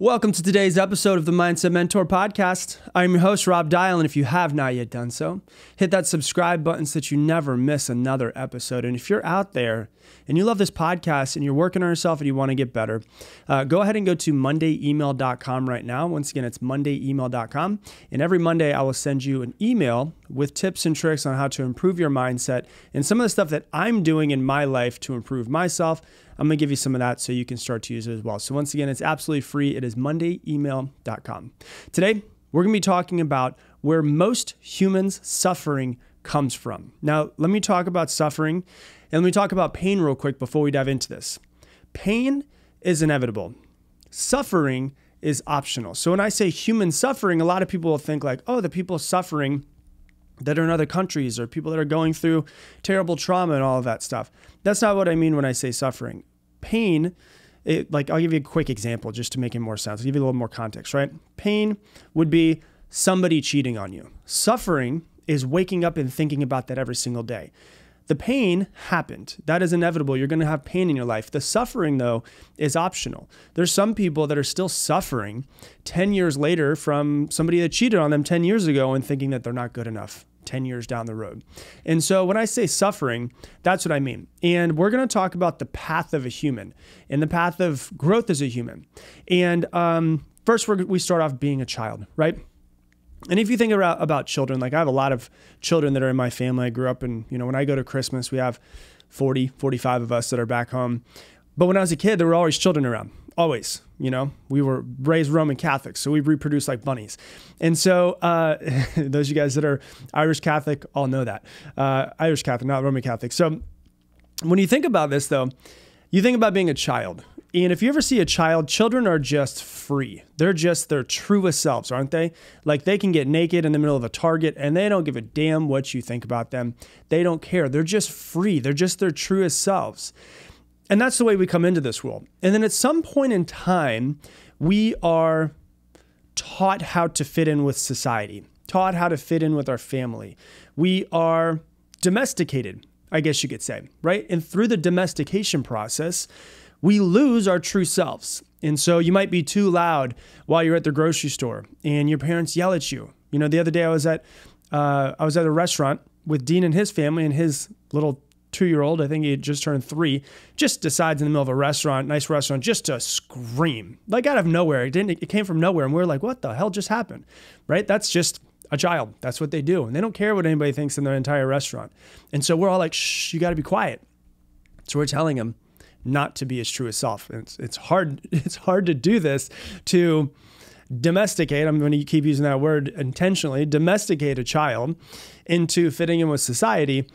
Welcome to today's episode of the Mindset Mentor Podcast. I'm your host, Rob Dial, and if you have not yet done so, hit that subscribe button so that you never miss another episode. And if you're out there and you love this podcast and you're working on yourself and you want to get better, uh, go ahead and go to mondayemail.com right now. Once again, it's mondayemail.com. And every Monday, I will send you an email with tips and tricks on how to improve your mindset and some of the stuff that I'm doing in my life to improve myself. I'm going to give you some of that so you can start to use it as well. So, once again, it's absolutely free. It is mondayemail.com. Today, we're going to be talking about where most humans' suffering comes from. Now, let me talk about suffering and let me talk about pain real quick before we dive into this. Pain is inevitable, suffering is optional. So, when I say human suffering, a lot of people will think like, oh, the people suffering that are in other countries or people that are going through terrible trauma and all of that stuff. That's not what I mean when I say suffering pain, it, like I'll give you a quick example just to make it more sense. I'll give you a little more context, right? Pain would be somebody cheating on you. Suffering is waking up and thinking about that every single day. The pain happened. That is inevitable. You're going to have pain in your life. The suffering, though, is optional. There's some people that are still suffering 10 years later from somebody that cheated on them 10 years ago and thinking that they're not good enough. 10 years down the road. And so when I say suffering, that's what I mean. And we're going to talk about the path of a human and the path of growth as a human. And um, first, we start off being a child, right? And if you think about, about children, like I have a lot of children that are in my family. I grew up in, you know, when I go to Christmas, we have 40, 45 of us that are back home. But when I was a kid, there were always children around always you know we were raised roman catholics so we reproduce like bunnies and so uh, those of you guys that are irish catholic all know that uh, irish catholic not roman catholic so when you think about this though you think about being a child and if you ever see a child, children are just free. They're just their truest selves, aren't they? Like they can get naked in the middle of a Target and they don't give a damn what you think about them. They don't care. They're just free. They're just their truest selves. And that's the way we come into this world. And then at some point in time, we are taught how to fit in with society, taught how to fit in with our family. We are domesticated, I guess you could say, right? And through the domestication process, we lose our true selves. And so you might be too loud while you're at the grocery store and your parents yell at you. You know, the other day I was at uh, I was at a restaurant with Dean and his family and his little two year old, I think he just turned three, just decides in the middle of a restaurant, nice restaurant, just to scream like out of nowhere. It didn't. It came from nowhere, and we are like, "What the hell just happened?" Right? That's just a child. That's what they do, and they don't care what anybody thinks in their entire restaurant. And so we're all like, "Shh, you got to be quiet." So we're telling him not to be his truest self. It's it's hard. It's hard to do this to domesticate. I'm going to keep using that word intentionally. Domesticate a child into fitting in with society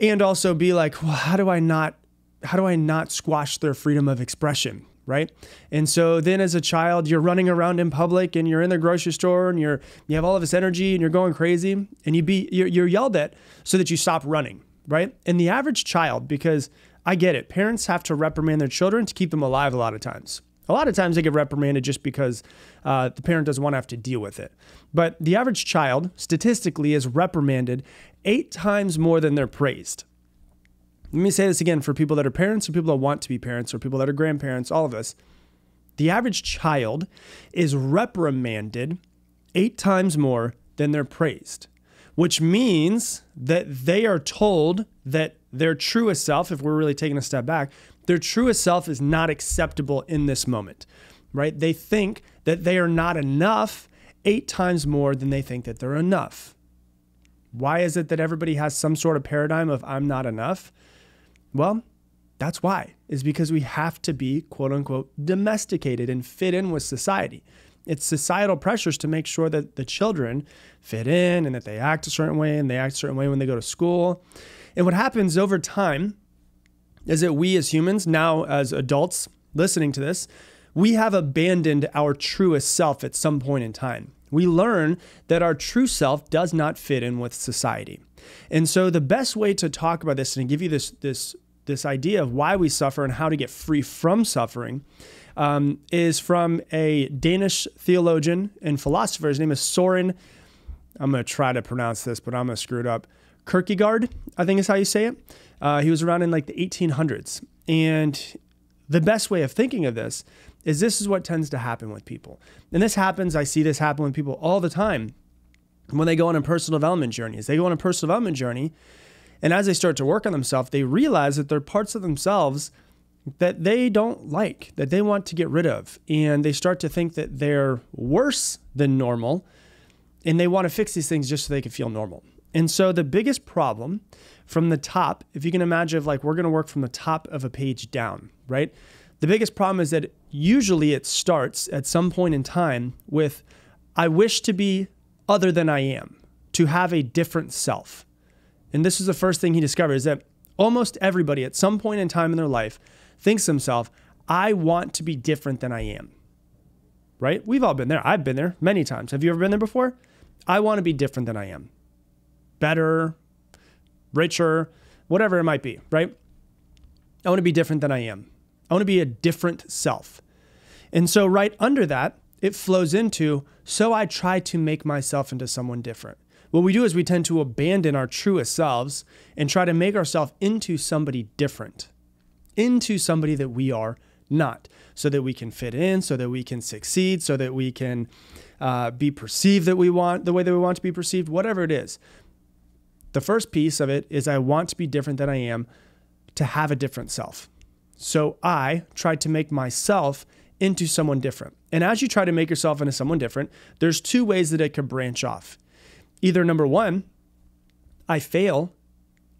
and also be like, well, how do I not how do I not squash their freedom of expression? Right. And so then as a child, you're running around in public and you're in the grocery store and you're you have all of this energy and you're going crazy and you be you're, you're yelled at so that you stop running. Right. And the average child, because I get it, parents have to reprimand their children to keep them alive a lot of times. A lot of times they get reprimanded just because uh, the parent doesn't want to have to deal with it. But the average child, statistically, is reprimanded eight times more than they're praised. Let me say this again for people that are parents or people that want to be parents or people that are grandparents, all of us. The average child is reprimanded eight times more than they're praised, which means that they are told that their truest self, if we're really taking a step back, their truest self is not acceptable in this moment, right? They think that they are not enough eight times more than they think that they're enough. Why is it that everybody has some sort of paradigm of I'm not enough? Well, that's why, is because we have to be quote unquote domesticated and fit in with society. It's societal pressures to make sure that the children fit in and that they act a certain way and they act a certain way when they go to school. And what happens over time is that we as humans, now as adults listening to this, we have abandoned our truest self at some point in time we learn that our true self does not fit in with society. And so the best way to talk about this and give you this this this idea of why we suffer and how to get free from suffering um, is from a Danish theologian and philosopher. His name is Soren. I'm going to try to pronounce this, but I'm going to screw it up. Kierkegaard, I think is how you say it. Uh, he was around in like the 1800s. And the best way of thinking of this is this is what tends to happen with people. And this happens, I see this happen with people all the time when they go on a personal development journey. As they go on a personal development journey, and as they start to work on themselves, they realize that there are parts of themselves that they don't like, that they want to get rid of. And they start to think that they're worse than normal. And they want to fix these things just so they can feel normal. And so the biggest problem from the top, if you can imagine, like we're going to work from the top of a page down, right? The biggest problem is that usually it starts at some point in time with, I wish to be other than I am, to have a different self. And this is the first thing he discovers is that almost everybody at some point in time in their life thinks to themselves, I want to be different than I am. Right? We've all been there. I've been there many times. Have you ever been there before? I want to be different than I am. Better, richer, whatever it might be, right? I want to be different than I am. I want to be a different self. And so, right under that, it flows into so I try to make myself into someone different. What we do is we tend to abandon our truest selves and try to make ourselves into somebody different, into somebody that we are not, so that we can fit in, so that we can succeed, so that we can uh, be perceived that we want the way that we want to be perceived, whatever it is. The first piece of it is I want to be different than I am to have a different self. So I tried to make myself into someone different. And as you try to make yourself into someone different, there's two ways that it could branch off. Either number one, I fail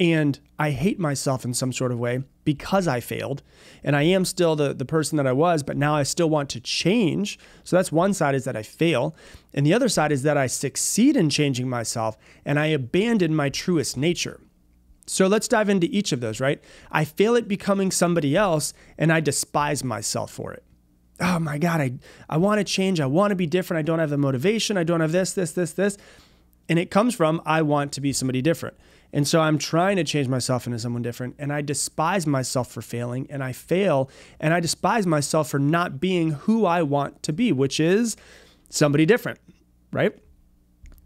and I hate myself in some sort of way because I failed and I am still the, the person that I was, but now I still want to change. So that's one side is that I fail. And the other side is that I succeed in changing myself and I abandon my truest nature. So let's dive into each of those, right? I fail at becoming somebody else and I despise myself for it. Oh my God, I, I want to change. I want to be different. I don't have the motivation. I don't have this, this, this, this. And it comes from I want to be somebody different. And so I'm trying to change myself into someone different. And I despise myself for failing and I fail. And I despise myself for not being who I want to be, which is somebody different, right?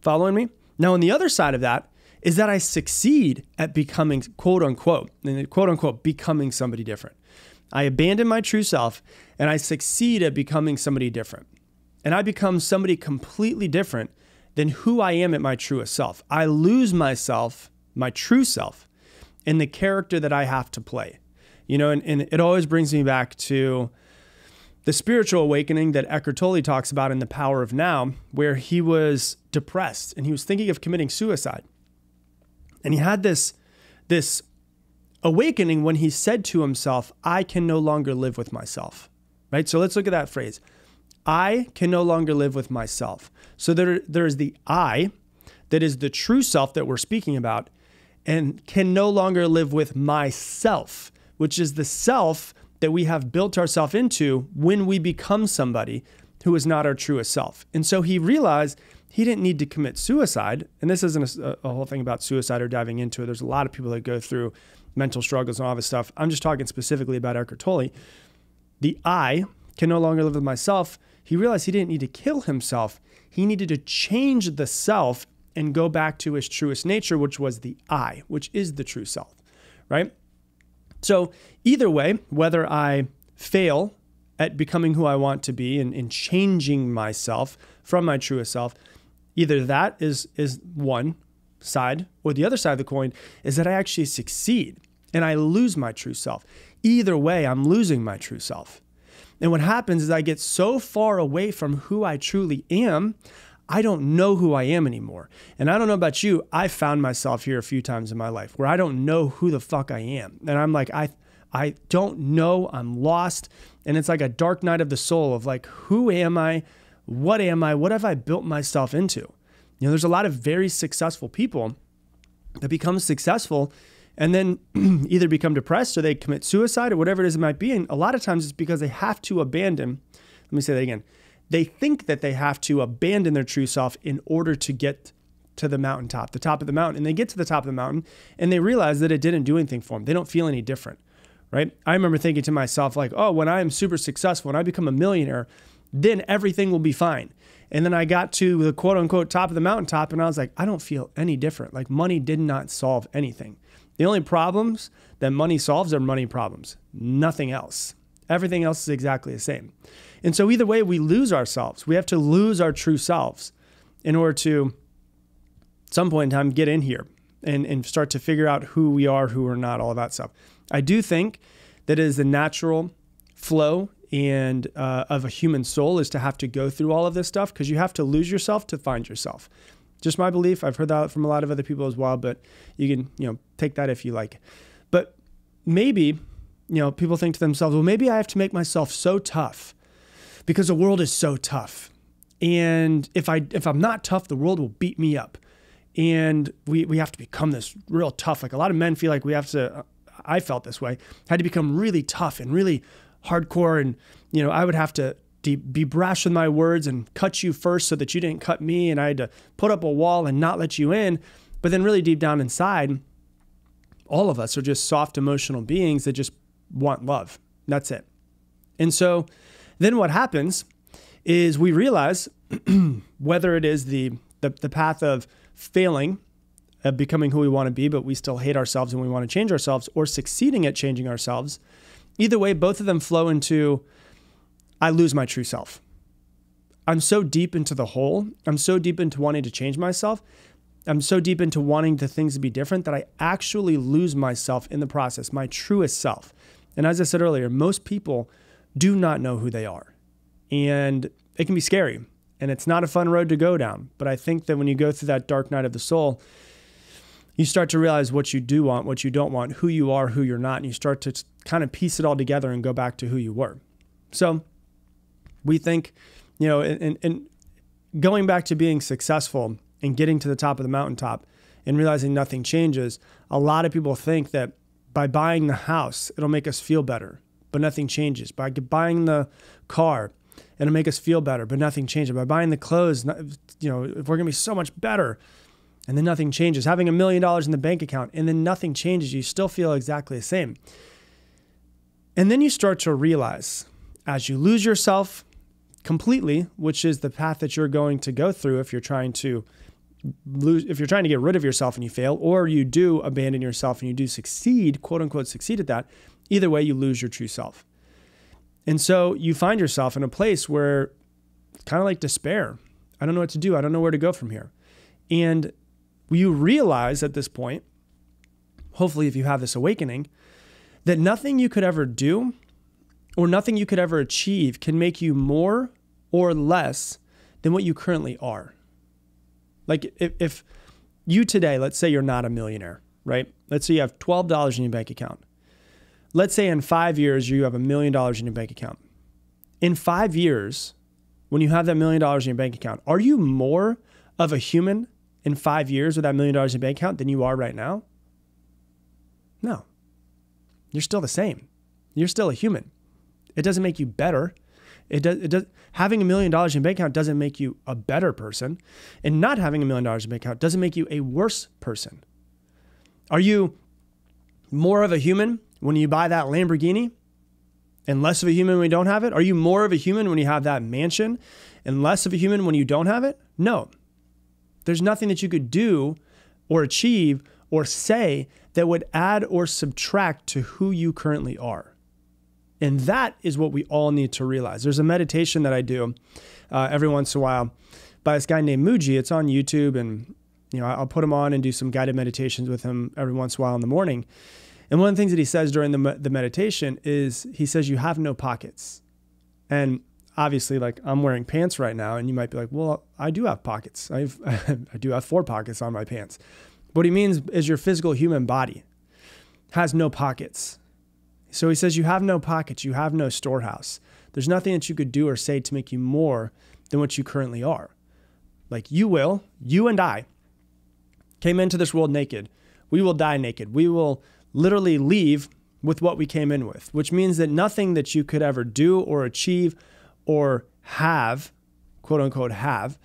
Following me? Now, on the other side of that is that I succeed at becoming quote unquote, and quote unquote, becoming somebody different. I abandon my true self and I succeed at becoming somebody different. And I become somebody completely different than who I am at my truest self. I lose myself, my true self, in the character that I have to play. You know, and, and it always brings me back to the spiritual awakening that Eckhart Tolle talks about in The Power of Now, where he was depressed and he was thinking of committing suicide. And he had this, this awakening when he said to himself, I can no longer live with myself. Right? So let's look at that phrase. I can no longer live with myself. So there, there is the I that is the true self that we're speaking about and can no longer live with myself, which is the self that we have built ourselves into when we become somebody who is not our truest self. And so he realized he didn't need to commit suicide. And this isn't a, a, whole thing about suicide or diving into it. There's a lot of people that go through mental struggles and all this stuff. I'm just talking specifically about Eckhart Tolle. The I can no longer live with myself. He realized he didn't need to kill himself. He needed to change the self and go back to his truest nature, which was the I, which is the true self, right? So, either way, whether I fail at becoming who I want to be and, and changing myself from my truest self, either that is, is one side, or the other side of the coin is that I actually succeed and I lose my true self. Either way, I'm losing my true self. And what happens is I get so far away from who I truly am, I don't know who I am anymore. And I don't know about you, I found myself here a few times in my life where I don't know who the fuck I am. And I'm like, I I don't know, I'm lost. And it's like a dark night of the soul of like, who am I? What am I? What have I built myself into? You know, there's a lot of very successful people that become successful and then either become depressed or they commit suicide or whatever it is it might be. And a lot of times it's because they have to abandon, let me say that again. They think that they have to abandon their true self in order to get to the mountaintop, the top of the mountain. And they get to the top of the mountain and they realize that it didn't do anything for them. They don't feel any different, right? I remember thinking to myself, like, oh, when I am super successful, when I become a millionaire, then everything will be fine. And then I got to the quote unquote top of the mountaintop and I was like, I don't feel any different. Like money did not solve anything. The only problems that money solves are money problems, nothing else. Everything else is exactly the same. And so, either way, we lose ourselves. We have to lose our true selves in order to, at some point in time, get in here and, and start to figure out who we are, who we're not, all of that stuff. I do think that is the natural flow and uh, of a human soul is to have to go through all of this stuff because you have to lose yourself to find yourself. Just my belief. I've heard that from a lot of other people as well, but you can you know take that if you like. But maybe you know people think to themselves, well, maybe I have to make myself so tough because the world is so tough, and if I if I'm not tough, the world will beat me up, and we we have to become this real tough. Like a lot of men feel like we have to. I felt this way. Had to become really tough and really hardcore and you know i would have to be brash with my words and cut you first so that you didn't cut me and i had to put up a wall and not let you in. But then really deep down inside all of us are just soft emotional beings that just want love. That's it. And so then what happens is we realize whether it is the, the, the path of failing of becoming who we want to be but we still hate ourselves and we want to change ourselves or succeeding at changing ourselves Either way, both of them flow into I lose my true self. I'm so deep into the hole. I'm so deep into wanting to change myself. I'm so deep into wanting the things to be different that I actually lose myself in the process, my truest self. And as I said earlier, most people do not know who they are. And it can be scary and it's not a fun road to go down. But I think that when you go through that dark night of the soul, you start to realize what you do want, what you don't want, who you are, who you're not, and you start to kind of piece it all together and go back to who you were. So we think, you know, and, and going back to being successful and getting to the top of the mountaintop and realizing nothing changes, a lot of people think that by buying the house, it'll make us feel better, but nothing changes. By buying the car, it'll make us feel better, but nothing changes. By buying the clothes, you know, if we're gonna be so much better and then nothing changes. Having a million dollars in the bank account and then nothing changes, you still feel exactly the same. And then you start to realize as you lose yourself completely, which is the path that you're going to go through if you're trying to lose if you're trying to get rid of yourself and you fail or you do abandon yourself and you do succeed, quote unquote succeed at that, either way you lose your true self. And so you find yourself in a place where kind of like despair. I don't know what to do. I don't know where to go from here. And you realize at this point, hopefully, if you have this awakening, that nothing you could ever do or nothing you could ever achieve can make you more or less than what you currently are. Like if, if you today, let's say you're not a millionaire, right? Let's say you have $12 in your bank account. Let's say in five years you have a million dollars in your bank account. In five years, when you have that million dollars in your bank account, are you more of a human in five years with that million dollars in bank account than you are right now? No. You're still the same. You're still a human. It doesn't make you better. It does, it does having a million dollars in bank account doesn't make you a better person. And not having a million dollars in bank account doesn't make you a worse person. Are you more of a human when you buy that Lamborghini and less of a human when you don't have it? Are you more of a human when you have that mansion and less of a human when you don't have it? No. There's nothing that you could do or achieve or say that would add or subtract to who you currently are. And that is what we all need to realize. There's a meditation that I do uh, every once in a while by this guy named Mooji. It's on YouTube, and you know I'll put him on and do some guided meditations with him every once in a while in the morning. And one of the things that he says during the the meditation is he says you have no pockets, and obviously like I'm wearing pants right now and you might be like, "Well, I do have pockets. I've I do have four pockets on my pants." What he means is your physical human body has no pockets. So he says you have no pockets, you have no storehouse. There's nothing that you could do or say to make you more than what you currently are. Like you will, you and I came into this world naked. We will die naked. We will literally leave with what we came in with, which means that nothing that you could ever do or achieve or have, quote unquote, have,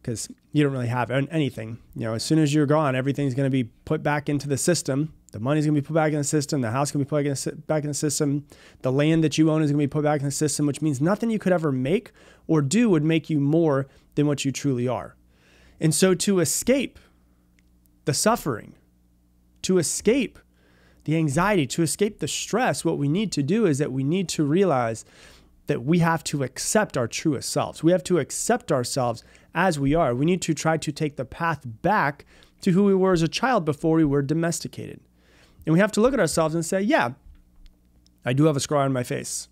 because you don't really have anything. You know, as soon as you're gone, everything's going to be put back into the system. The money's going to be put back in the system. The house to be put back in the system. The land that you own is going to be put back in the system, which means nothing you could ever make or do would make you more than what you truly are. And so to escape the suffering, to escape the anxiety, to escape the stress, what we need to do is that we need to realize that we have to accept our truest selves. We have to accept ourselves as we are. We need to try to take the path back to who we were as a child before we were domesticated. And we have to look at ourselves and say, yeah, I do have a scar on my face,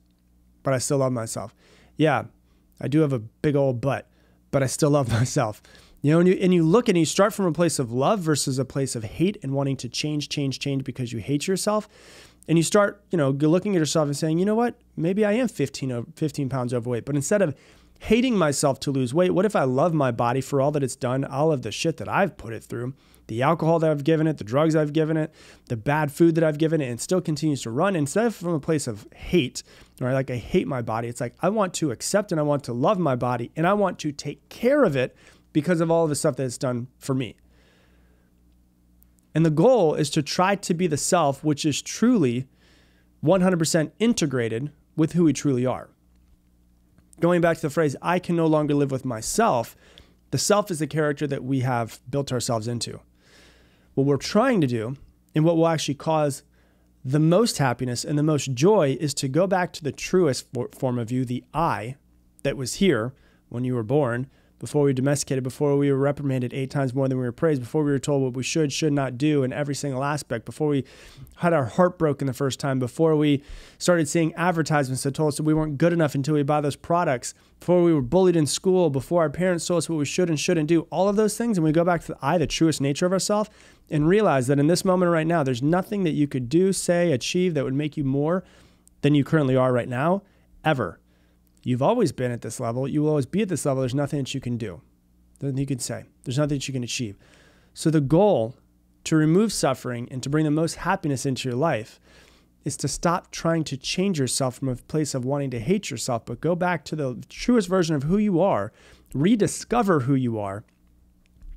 but I still love myself. Yeah, I do have a big old butt, but I still love myself. You know, and you, and you look and you start from a place of love versus a place of hate and wanting to change, change, change because you hate yourself. And you start, you know, looking at yourself and saying, you know what, maybe I am 15, 15 pounds overweight. But instead of hating myself to lose weight, what if I love my body for all that it's done, all of the shit that I've put it through, the alcohol that I've given it, the drugs I've given it, the bad food that I've given it, and still continues to run. Instead of from a place of hate, or like I hate my body, it's like I want to accept and I want to love my body and I want to take care of it because of all of the stuff that it's done for me. And the goal is to try to be the self which is truly 100% integrated with who we truly are. Going back to the phrase, I can no longer live with myself, the self is the character that we have built ourselves into. What we're trying to do, and what will actually cause the most happiness and the most joy, is to go back to the truest form of you, the I that was here when you were born, before we were domesticated, before we were reprimanded eight times more than we were praised, before we were told what we should, should not do in every single aspect, before we had our heart broken the first time, before we started seeing advertisements that told us that we weren't good enough until we buy those products, before we were bullied in school, before our parents told us what we should and shouldn't do, all of those things. And we go back to the I, the truest nature of ourselves, and realize that in this moment right now, there's nothing that you could do, say, achieve that would make you more than you currently are right now, ever. You've always been at this level. You will always be at this level. There's nothing that you can do. Nothing you can say. There's nothing that you can achieve. So the goal to remove suffering and to bring the most happiness into your life is to stop trying to change yourself from a place of wanting to hate yourself, but go back to the truest version of who you are, rediscover who you are,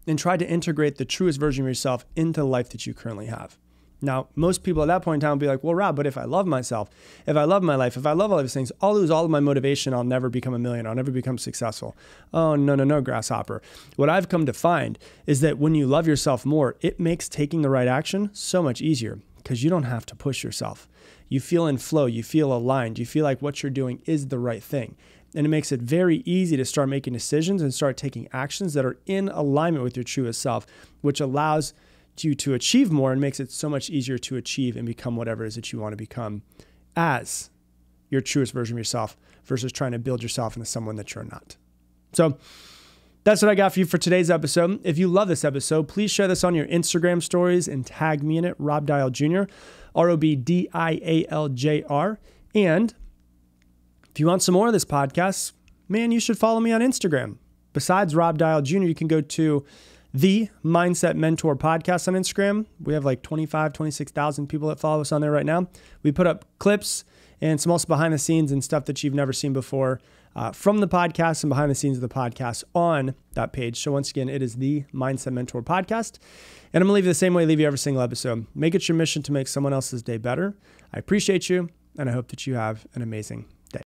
and try to integrate the truest version of yourself into the life that you currently have. Now, most people at that point in time will be like, well, Rob, but if I love myself, if I love my life, if I love all these things, I'll lose all of my motivation. I'll never become a millionaire. I'll never become successful. Oh, no, no, no, grasshopper. What I've come to find is that when you love yourself more, it makes taking the right action so much easier because you don't have to push yourself. You feel in flow, you feel aligned, you feel like what you're doing is the right thing. And it makes it very easy to start making decisions and start taking actions that are in alignment with your truest self, which allows you to achieve more and makes it so much easier to achieve and become whatever it is that you want to become as your truest version of yourself versus trying to build yourself into someone that you're not. So that's what I got for you for today's episode. If you love this episode, please share this on your Instagram stories and tag me in it, Rob Dial Jr., R O B D I A L J R. And if you want some more of this podcast, man, you should follow me on Instagram. Besides Rob Dial Jr., you can go to the Mindset Mentor podcast on Instagram. We have like 25, 26,000 people that follow us on there right now. We put up clips and some also behind the scenes and stuff that you've never seen before uh, from the podcast and behind the scenes of the podcast on that page. So, once again, it is the Mindset Mentor podcast. And I'm going to leave you the same way I leave you every single episode. Make it your mission to make someone else's day better. I appreciate you, and I hope that you have an amazing